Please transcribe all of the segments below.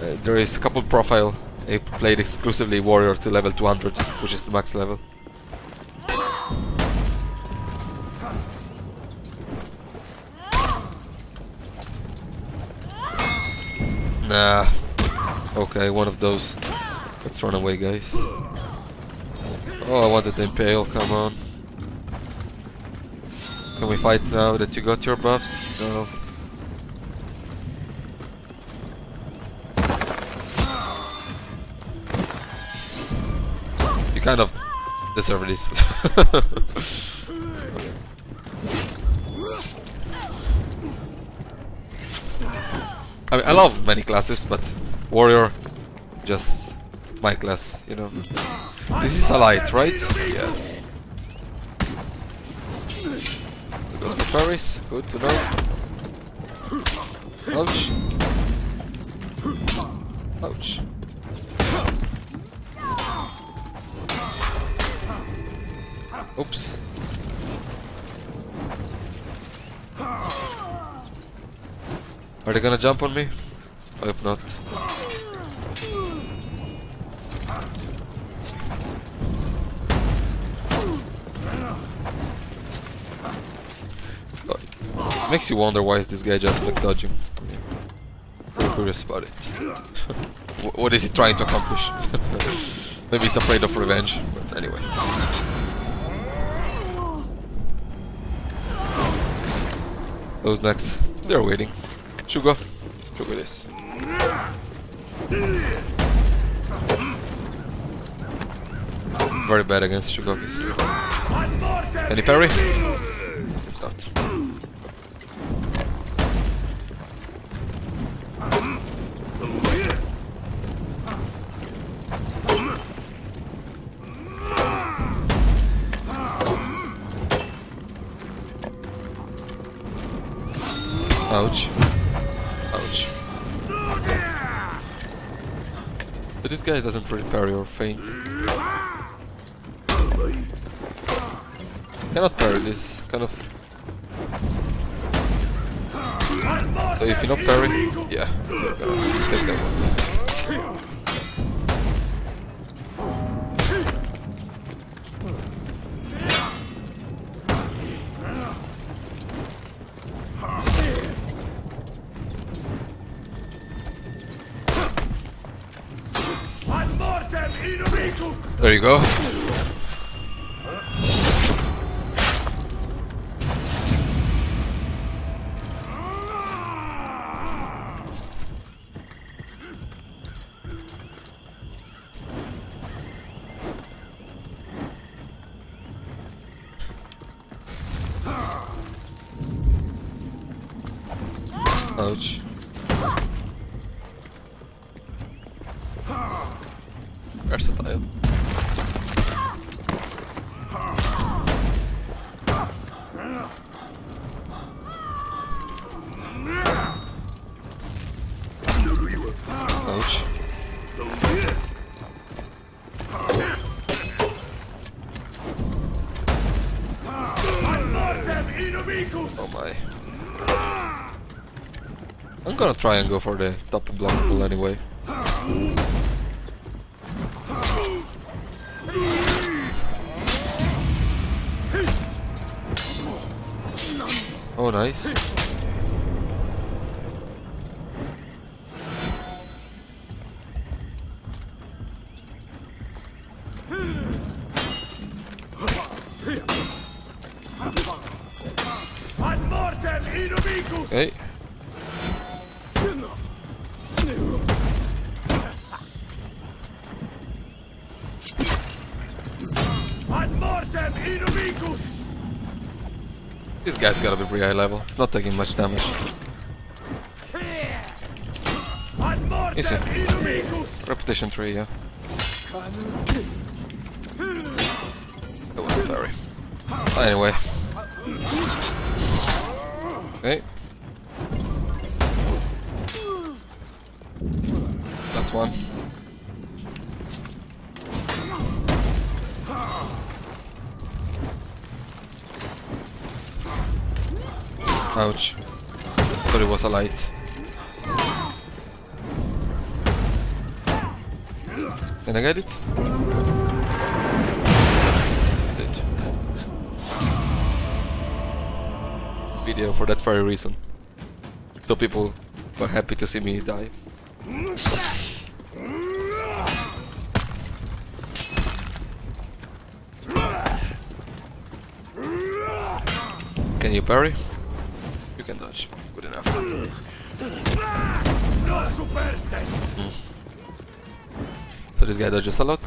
Uh, there is a couple profile. I played exclusively warrior to level 200, which is the max level. Nah. Okay, one of those. Let's run away, guys. Oh, I wanted the Impale, come on. Can we fight now that you got your buffs? No. You kind of deserve this. I mean, I love many classes, but warrior, just my class, you know. This is a light, right? Yeah. Goes for Paris, good to know. Ouch. Ouch. Oops. Are they gonna jump on me? I hope not. Makes you wonder why is this guy just like dodging. I'm curious about it. What is he trying to accomplish? Maybe he's afraid of revenge, but Who's next? They're waiting. Sugar. Sugar this. Very bad against Shugokis. Any parry? Not. Guy doesn't parry or feint. Cannot parry this, kind of. So if you not parry, yeah, take. There you go. Oh my. I'm gonna try and go for the top blockable anyway. Oh nice. This guy's gotta be pretty high level. He's not taking much damage. Easy. Repetition 3, yeah. That was a parry. Anyway. So people were happy to see me die. Can you parry? You can dodge. Good enough. Hmm. So this guy dodges a lot.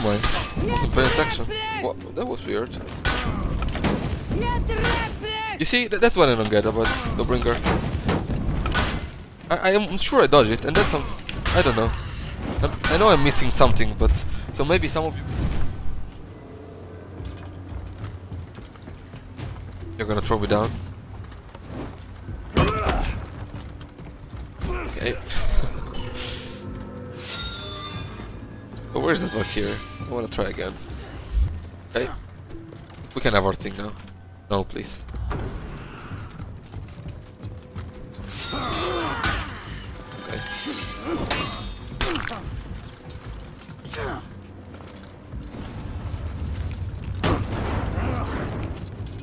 Oh my, wasn't paying attention. What? That was weird. You see, Th- that's what I don't get about the bringer. I, I am sure I dodge it, and that's some. I don't know. I, I know I'm missing something, but so maybe some of you. You're gonna throw me down. Where's the luck here? I wanna try again. Okay. We can have our thing now. No, please. Okay.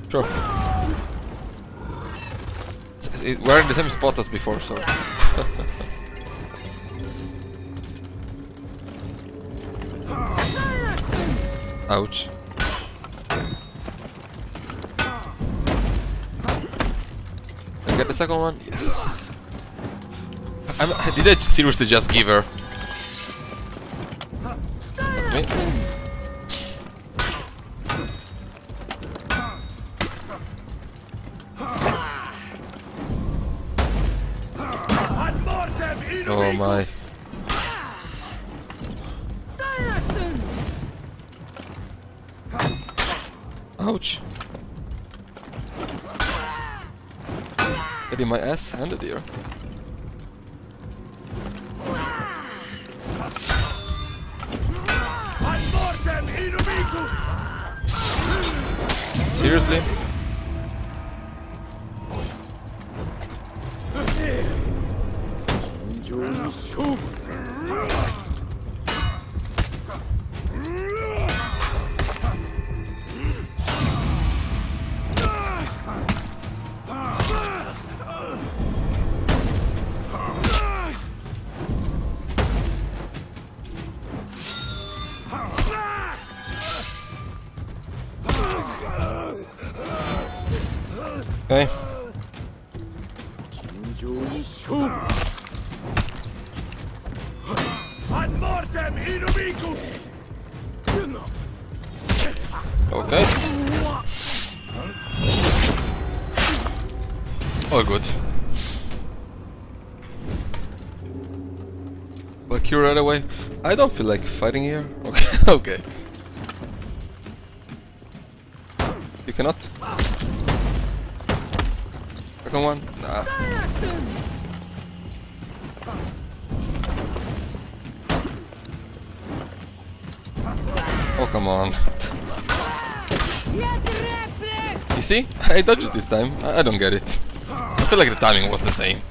Sure. We're in the same spot as before, so. Ouch. I get the second one? Yes. I'm, did I seriously just give her? Ouch. Getting my ass handed here. Seriously? I don't feel like fighting here. Okay. okay. You cannot. Second one. Nah. Oh come on. You see? I dodged it this time. I, I don't get it. I feel like the timing was the same.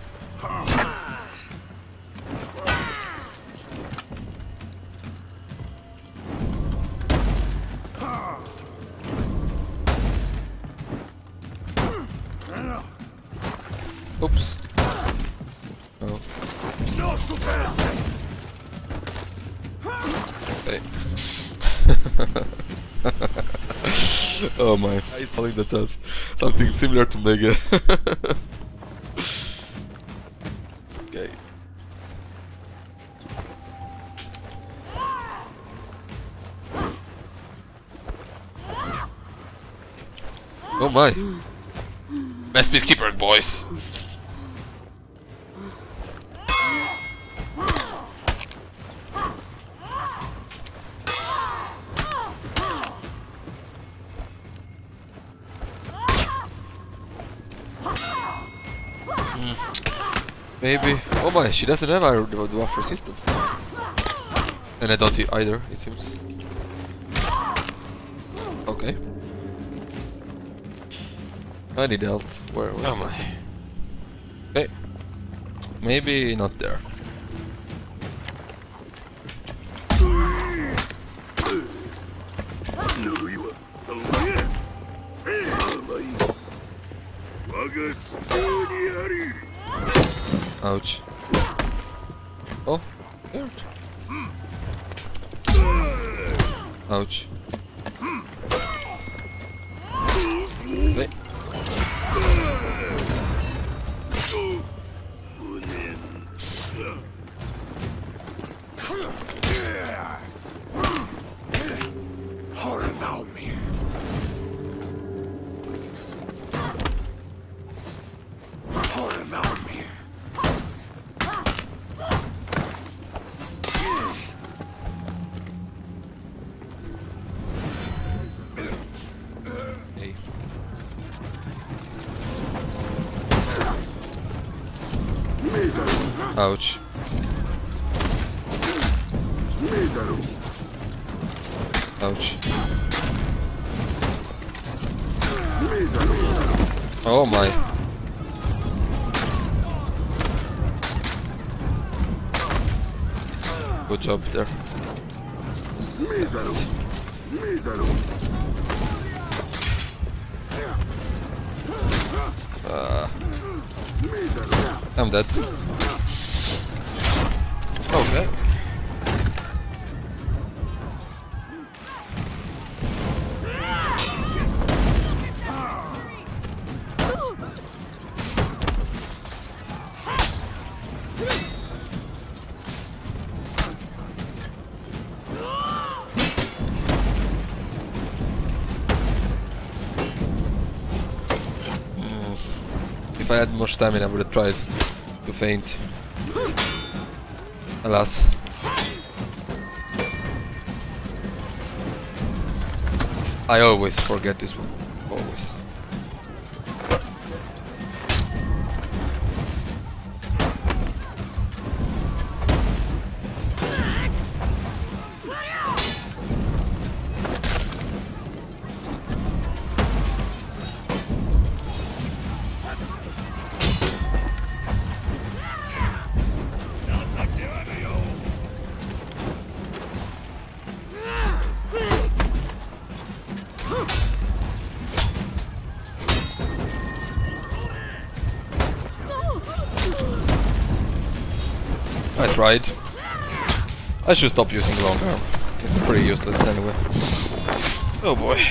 Oops. Oh. Okay. oh my. He's calling that up. Something similar to Mege. okay. Oh my. Best peacekeeper, boys. Hmm. Maybe. Oh my, she doesn't have iron dwarf resistance. And I don't either, it seems. Okay. I need. Where, where Oh my. Okay. Maybe not there. Ouch. Ouch. Oh my. Good job there. Uh, I'm dead. More stamina, I would have tried to feint. Alas. I always forget this one. Tried. I should stop using long arm. It's pretty useless anyway. Oh boy.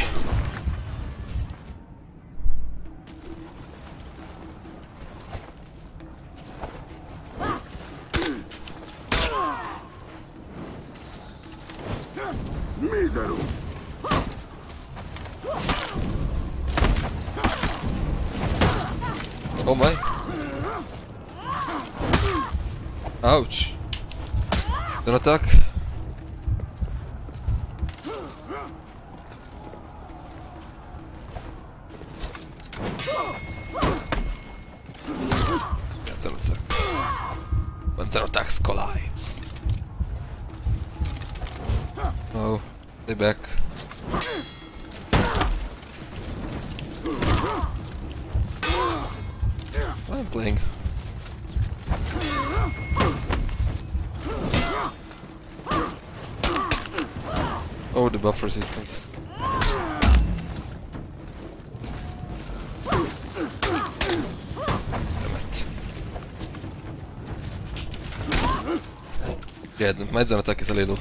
Yeah, the attack is a little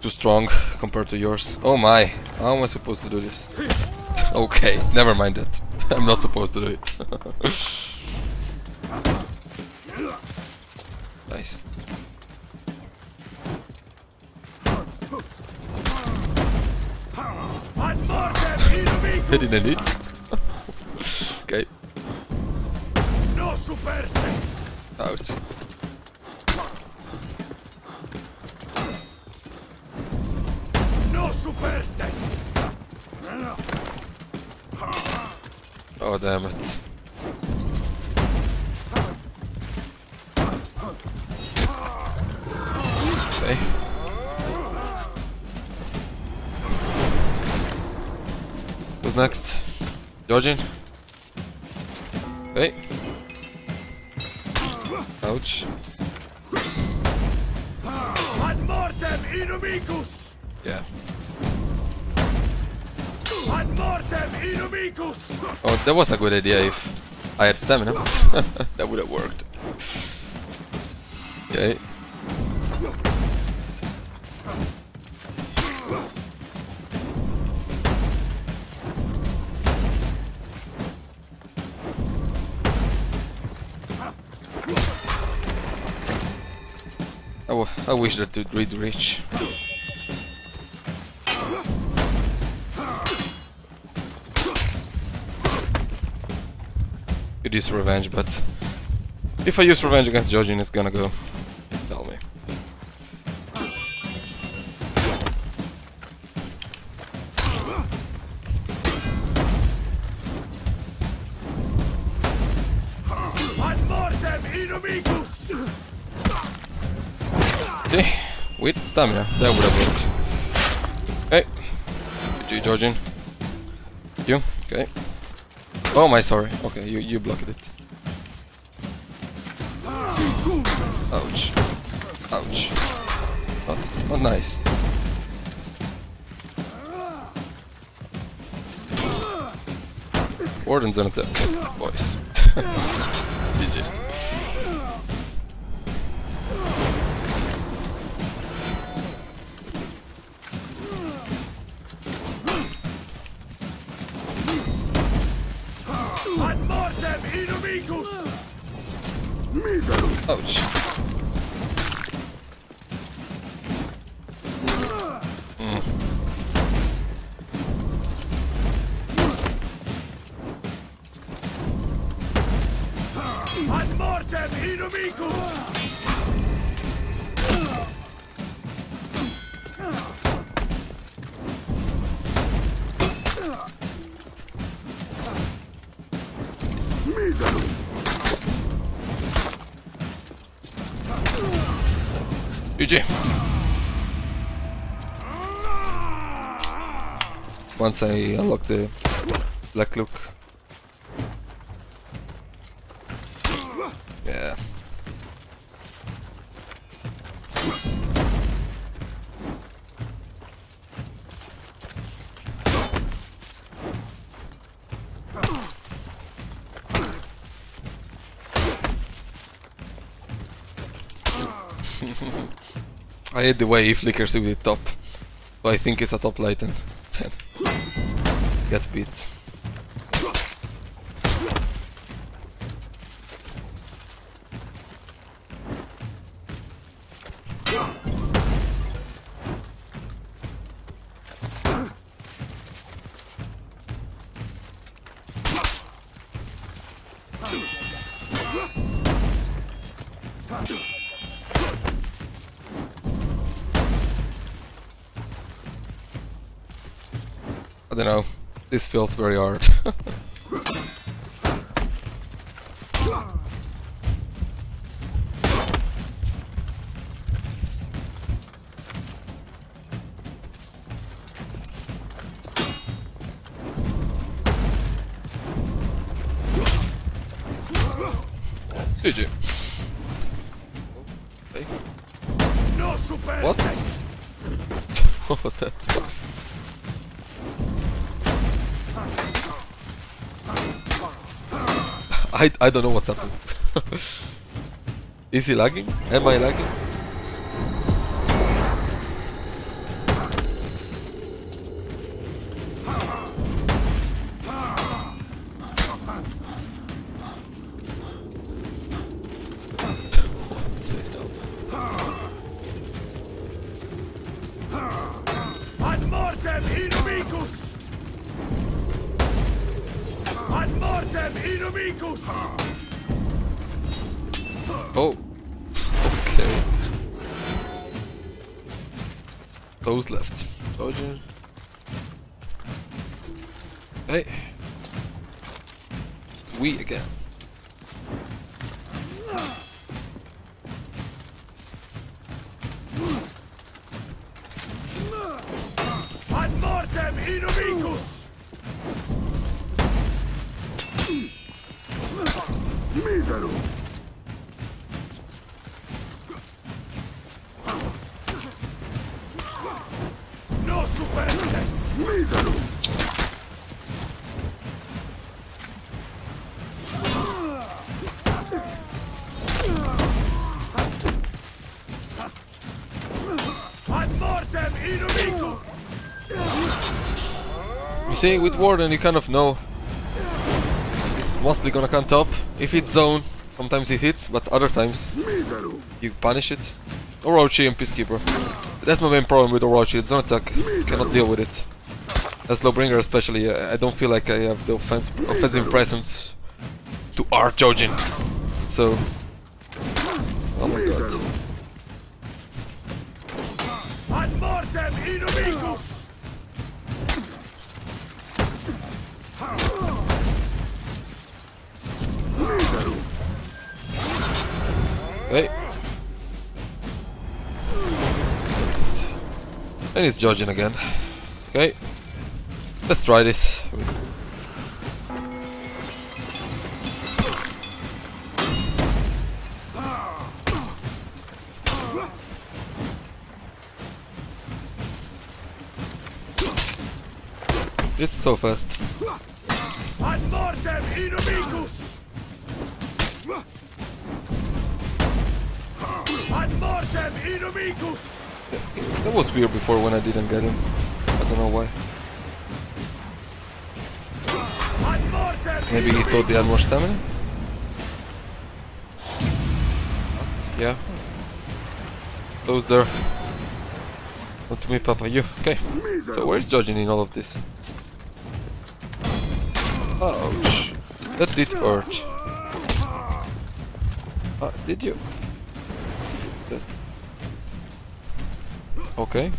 too strong compared to yours. Oh my, how am I supposed to do this? okay, never mind that. I'm not supposed to do it. nice. Mortem inimico. Hitting okay. No superstes. Ouch. No superstes. Oh damn it. Okay. Who's next? Georgian? Hey. Ouch. Oh, that was a good idea if I had stamina. that would have worked. Okay. I, I wish that would read reach. Could use revenge, but if I use revenge against Jojin, it's gonna go. Tell me. See? With stamina, that would have worked. Hey! GG, Georgian. Oh my sorry. Okay, you you blocked it. Ouch. Ouch. Not, not nice. Warden's on attack, boys. Once I unlock the black look. Yeah. I hate the way he flickers with the top. So I think it's a top light and then get beat. I don't know. This feels very hard. I, I don't know what's happening. Is he lagging? Am I lagging? Miseru! No superstes! Miseru! Ad mortem inimico! You see, with Warden you kind of know it's mostly gonna come top. If it's zone, sometimes it hits, but other times you punish it. Orochi and Peacekeeper. That's my main problem with Orochi, it's don't attack. Cannot deal with it. As Lawbringer especially, I I don't feel like I have the offense offensive presence to art Jojin. So... Hey. And it's Jojin again. Okay. Let's try this. It's so fast. That was weird before when I didn't get him. I don't know why. Maybe he thought he had more stamina? Yeah. Those there. Not to me, Papa. You. Okay. So where's Jojin in all of this? Ouch. That did hurt. Ah, did you? Okay.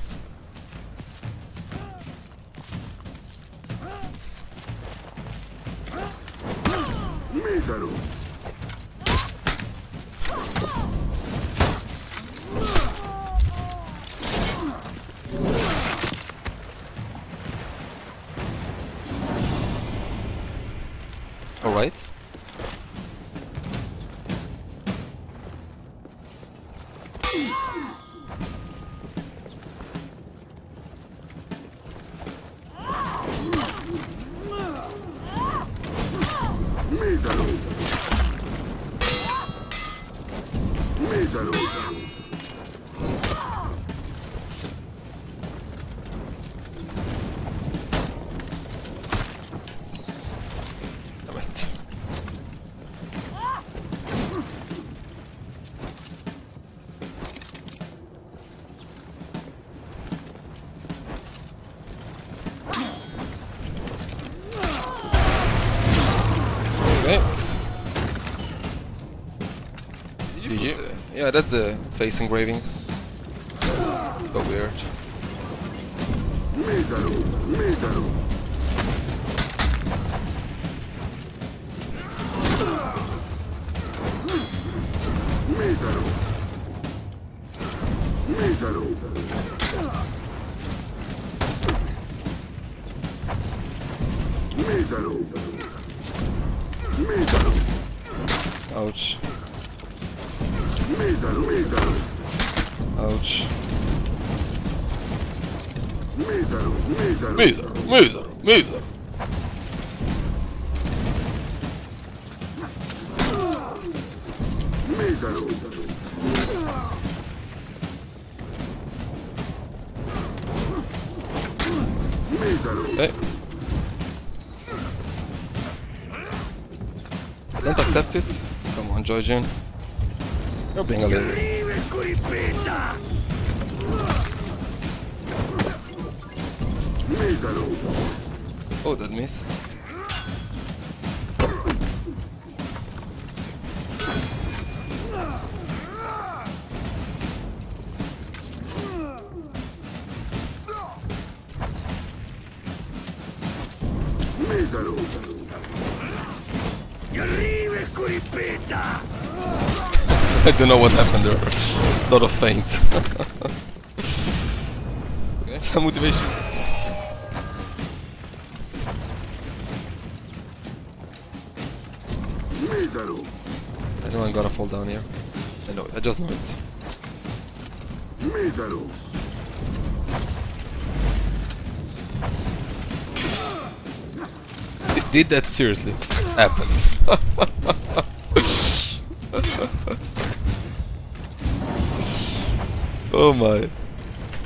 Yeah, that's the face engraving. But weird. Ouch. Ouch. Miser, miser, miser. Hey. Don't accept it. Come on, Jojin. Being a! Miseru! Oh, that miss. I don't know what happened there. A lot of feints. some motivation. Know I'm gonna fall down here. I know, I just know it. Did, did that seriously happen? My.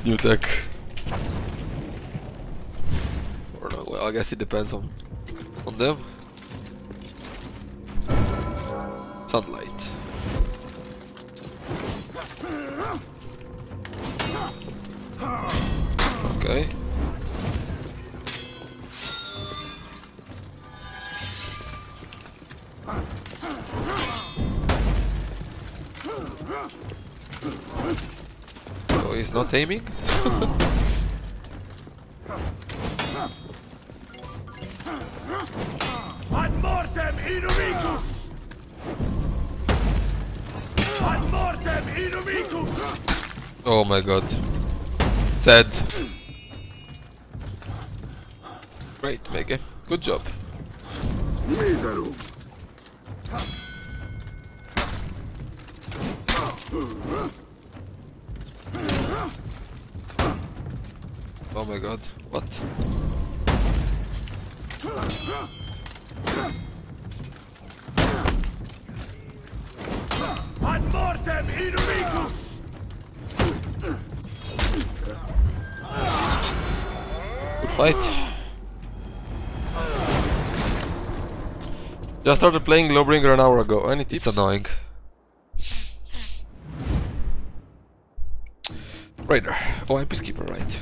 New tech. Or no, well, I guess it depends on on them. Sunlight. Okay. Not aiming? Ad mortem inumicus! Ad mortem inumicus! Oh my god. Dead. Great, Mege. Good job. Mísero. Just started playing Lawbringer an hour ago. Any tips? It's annoying. Raider. Oh, I'm Peacekeeper, right.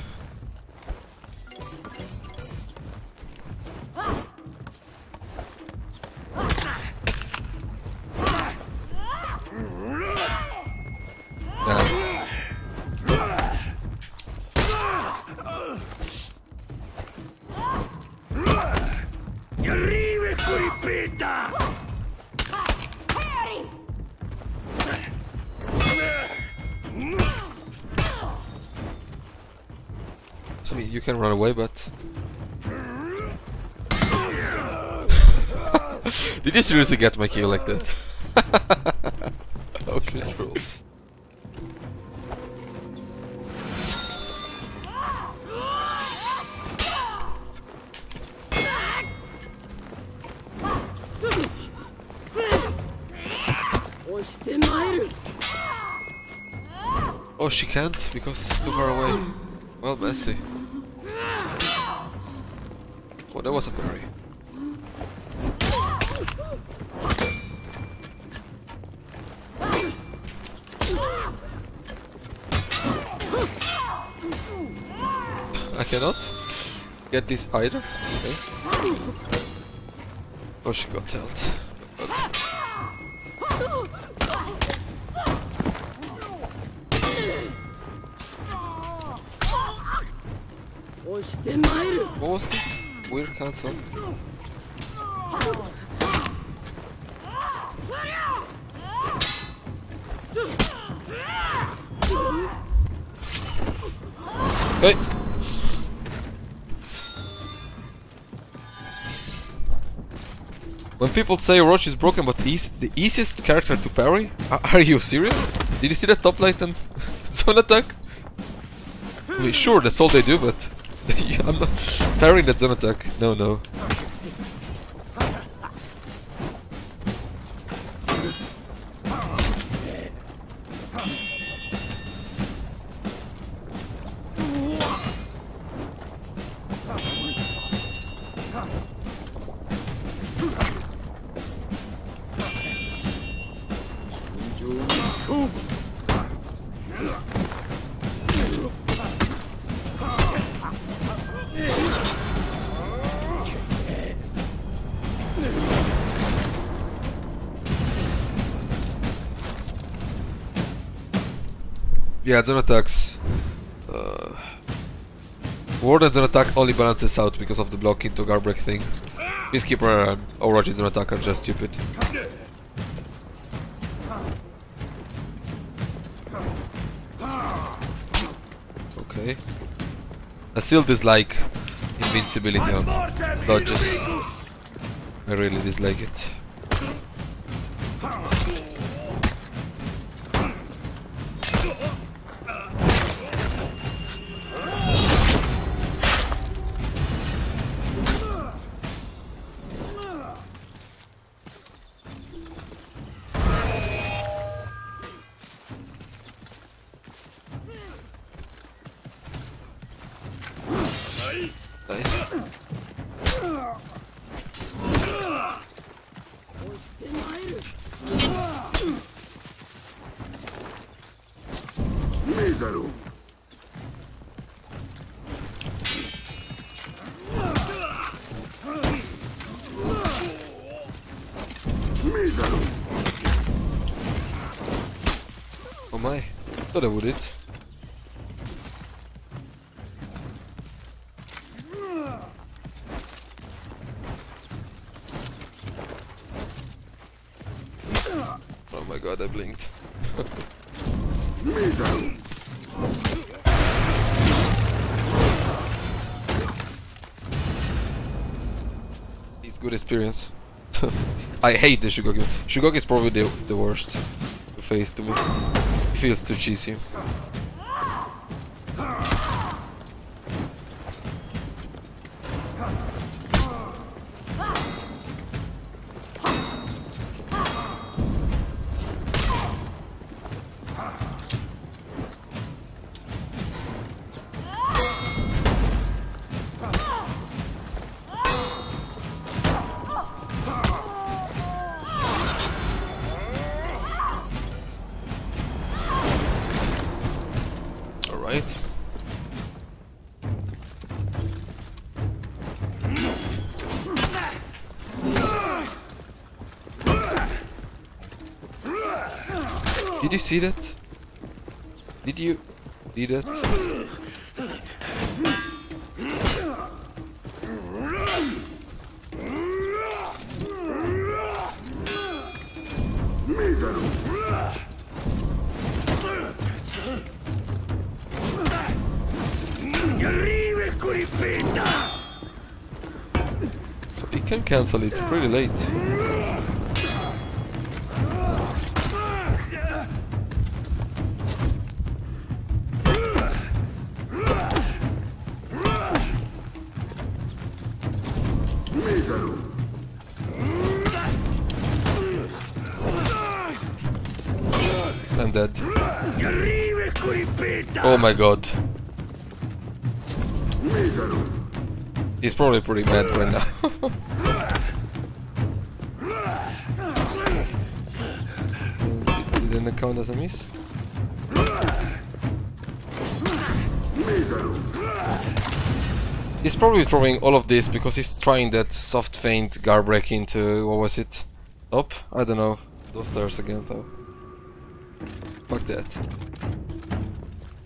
I mean, you can run away, but... Did you seriously get my kill like that? Oh, okay, rules. Oh, she can't because it's too far away. Well, messy. That was a parry. I cannot get this either. Okay. Oh, she got held. But what was this? Weird Hey! When people say Orochi is broken but eas the easiest character to parry? Are, you serious? Did you see that top light and zone attack? I mean, sure, that's all they do, but I'm not parrying that zone attack. No, no. Yeah, zone attacks. Uh, Warden zone attack only balances out because of the block into guard break thing. Peacekeeper and Orochi zone attack are just stupid. Okay. I still dislike invincibility on dodges. I really dislike it. My god, I blinked. It's good experience. I hate the Shugoki. Shugoki is probably the, the worst face to me. It feels too cheesy. See that? Did you see that? So he can cancel it pretty late. I'm dead. Y arriba, Curipita! Oh my god. He's probably pretty mad right now. Didn't count as a miss. He's probably throwing all of this because he's trying that soft feint guard break into what was it? Up? I don't know. Those stairs again though. Fuck that.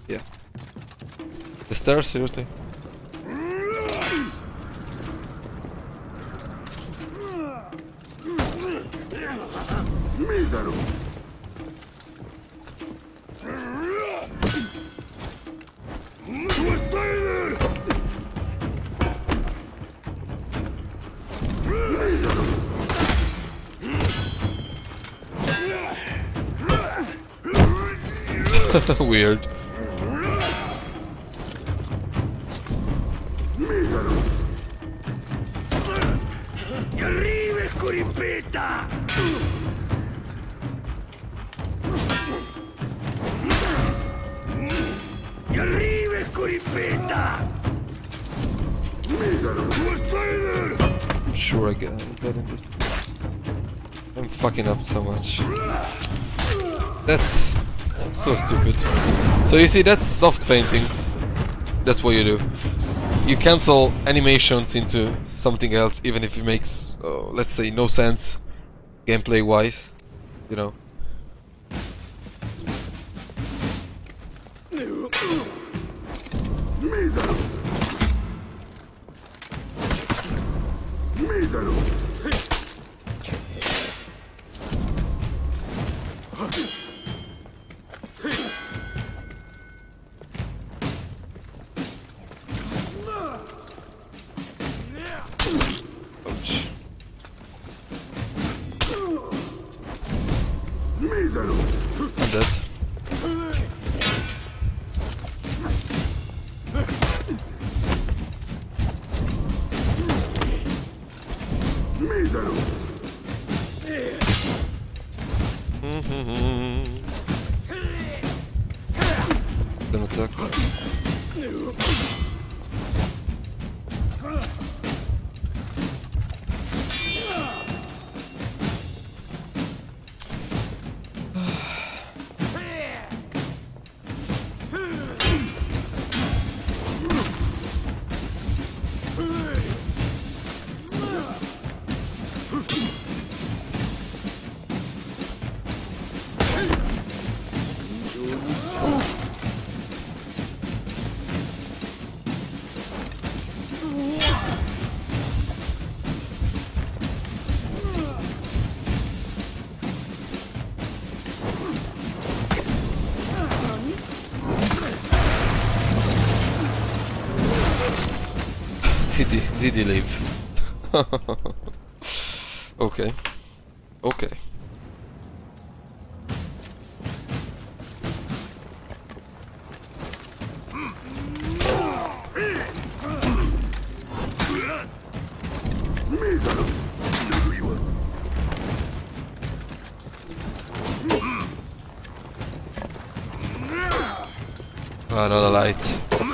Yeah. The stairs, seriously? Mísero. Mísero. I'm sure I get this. I'm fucking up so much. That's stupid. So you see, that's soft feinting. That's what you do. You cancel animations into something else, even if it makes, uh, let's say, no sense, gameplay-wise. You know. okay. Okay. Ah, Another light.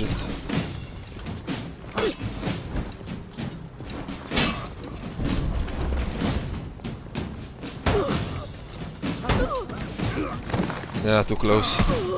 Should go ahead and dodge it. Yeah, too close.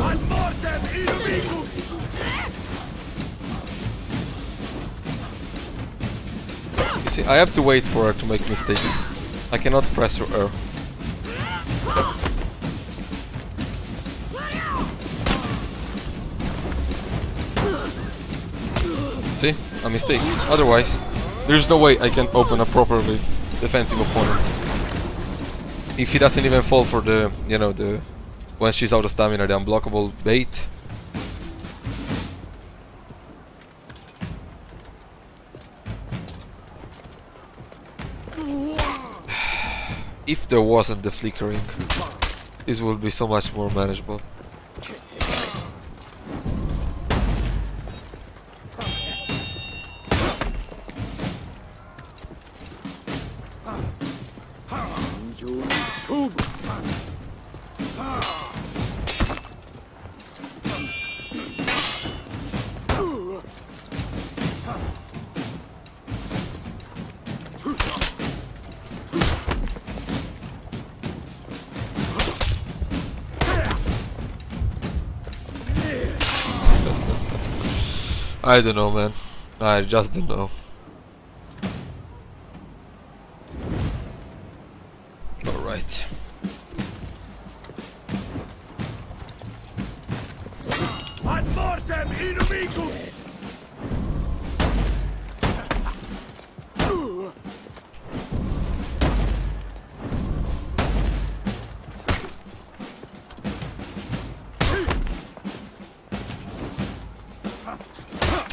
Ad mortem inimicus! You see, I have to wait for her to make mistakes. I cannot press her. her. See? A mistake. Otherwise, there's no way I can open a properly defensive opponent. If he doesn't even fall for the, you know, the... When she's out of stamina, the unblockable bait. If there wasn't the flickering, this would be so much more manageable. I don't know, man. I just don't know.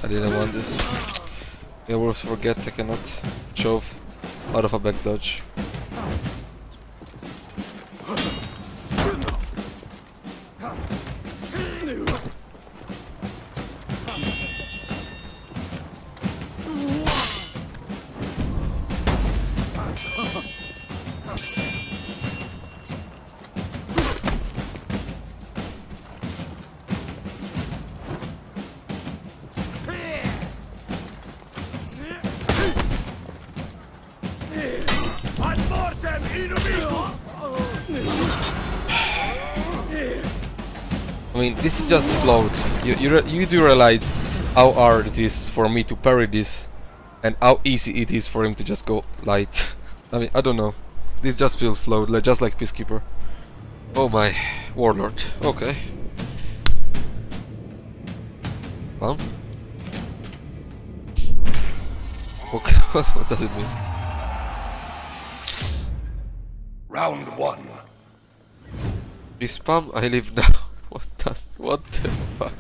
I didn't want this. I we'll forget I cannot shove out of a back dodge. Just float. You you, re- you do realize how hard it is for me to parry this, and how easy it is for him to just go light. I mean, I don't know. This just feels float, like, just like Peacekeeper. Oh my, Warlord. Okay. Well. Okay, what does it mean? Round one. We spam, I live now. What the fuck?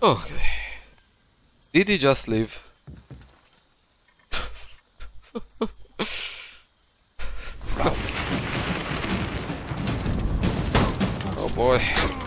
Okay. Did he just leave? Oh boy.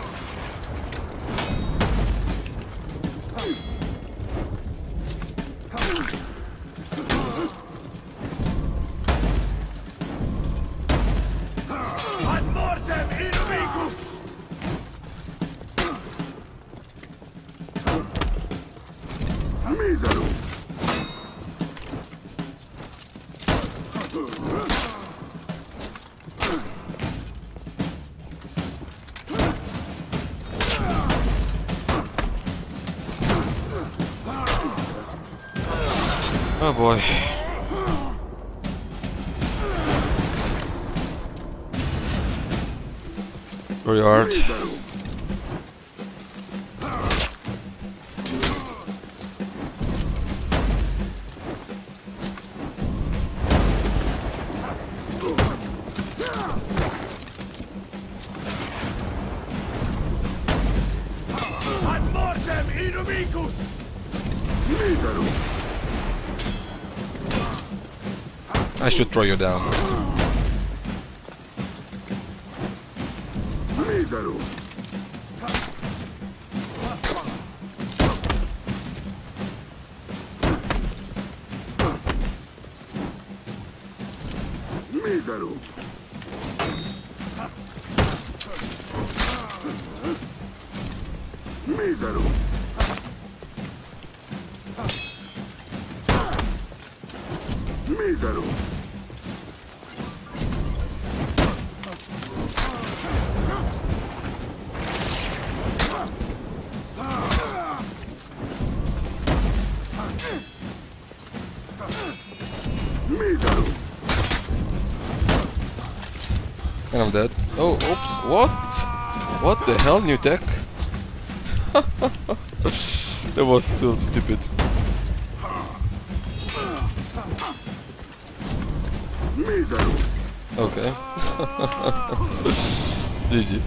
Boy. Very hard. Should throw you down. Dead. Oh, oops. What? What the hell, new tech? that was so stupid. Okay. GG.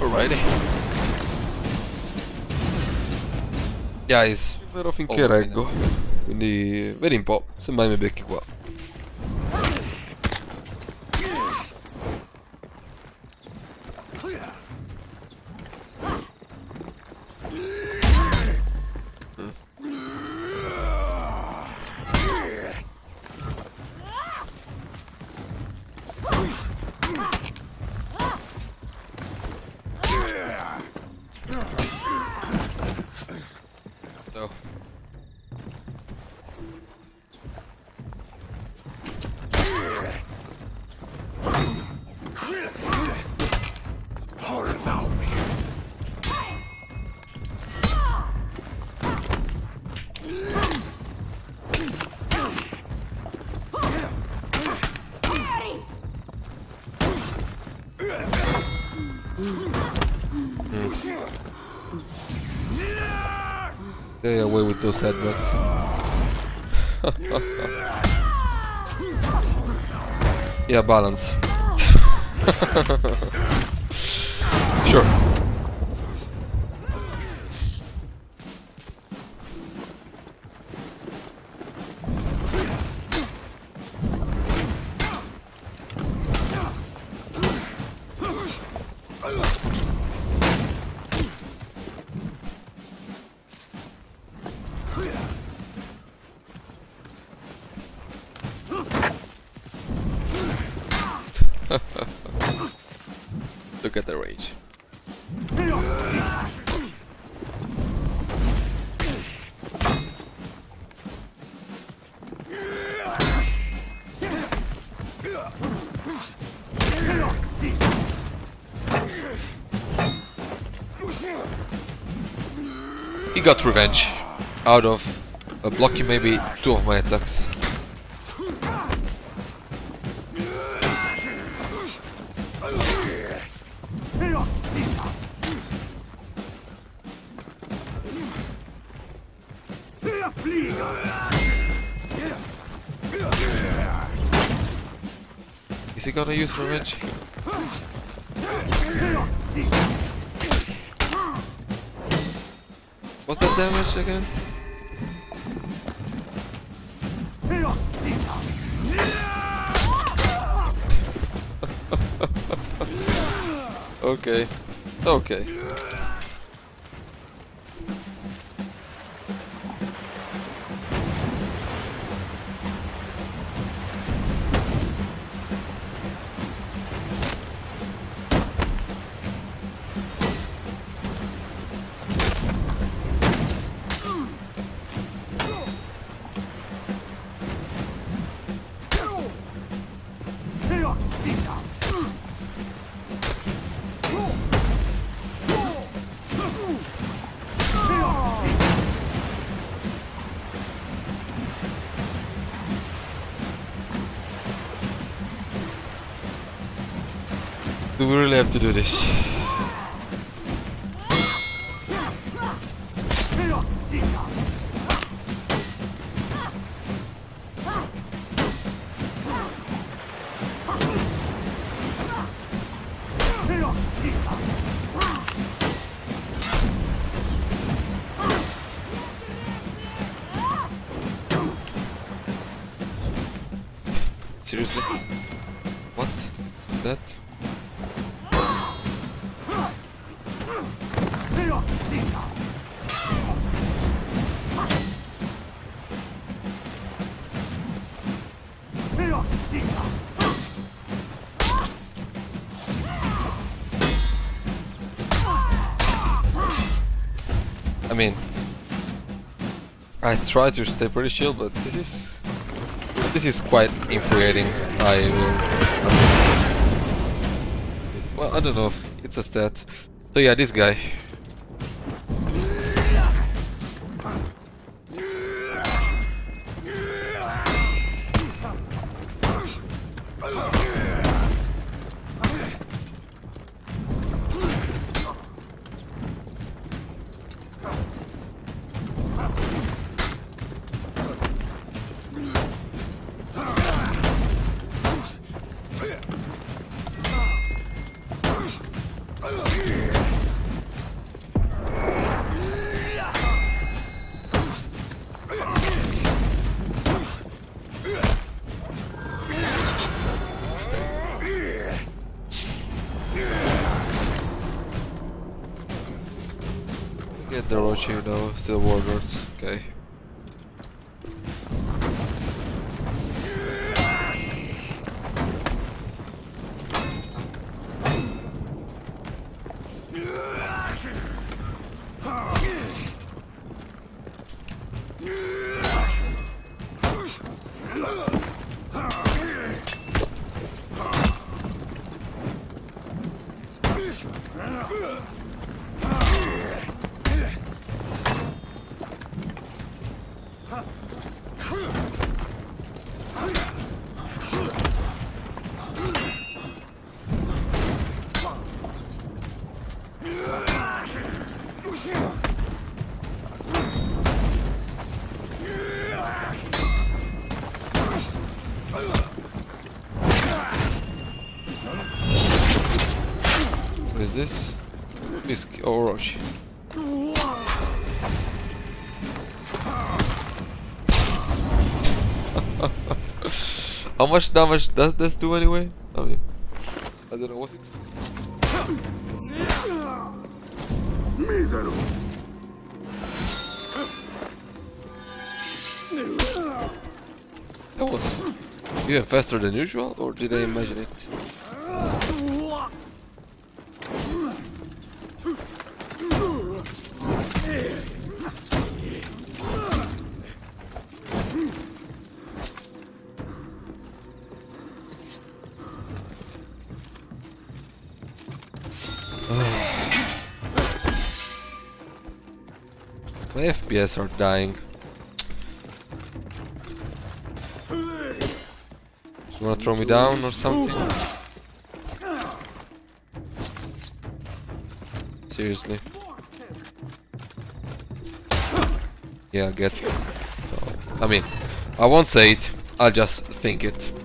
Alrighty. Guys, finché reggo. Quindi vedi un po', se mai mi becchi qua. With those headbutts. yeah, balance. sure. He got revenge out of uh, blocking maybe two of my attacks. Is he gonna use revenge? Damage again? okay. Okay. Do we really have to do this? Seriously? I try to stay pretty chill, but this is this is quite infuriating. I will. Well, I don't know. It's a stat. So yeah, this guy. Oh. Orochi. How much damage does this do anyway? I mean, I don't know what it. That was even faster than usual, or did I imagine it? FPS are dying. You wanna throw me down or something? Seriously. Yeah, get. I mean, I won't say it, I'll just think it.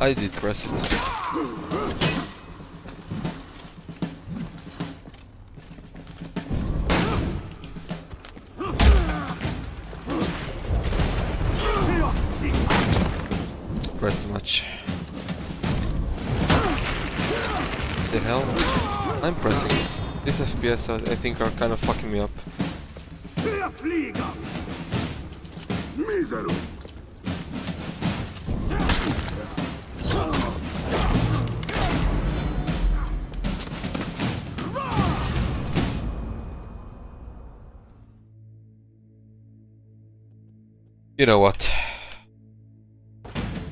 I did press it. Pressed much. The hell? I'm pressing. These FPS are, uh, I think are kind of fucking me up. You know what?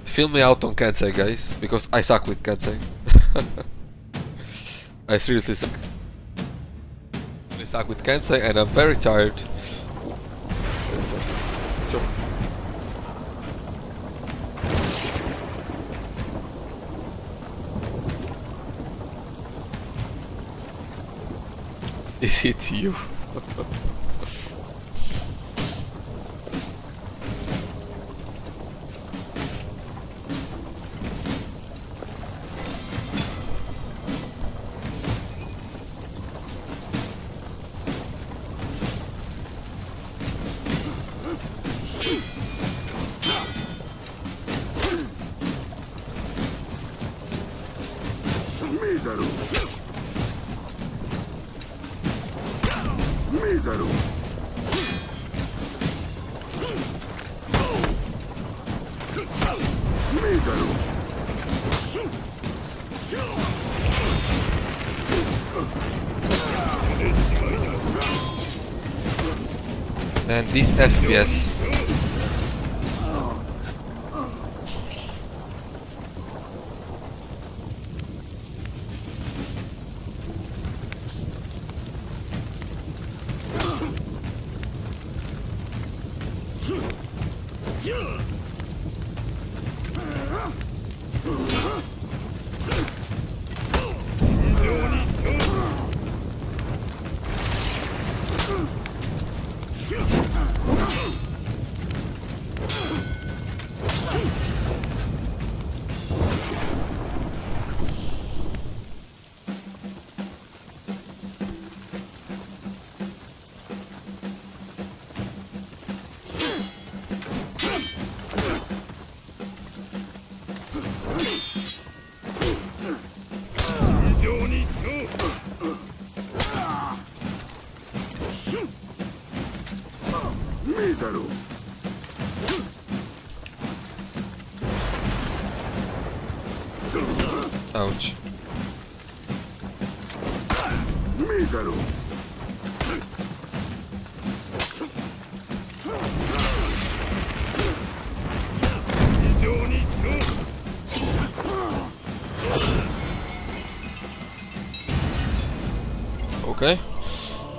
Fill me out on Kensei, guys, because I suck with Kensei. I seriously suck. I suck with Kensei, and I'm very tired. Is it you? And this FPS.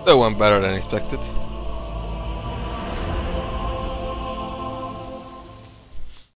That went better than expected.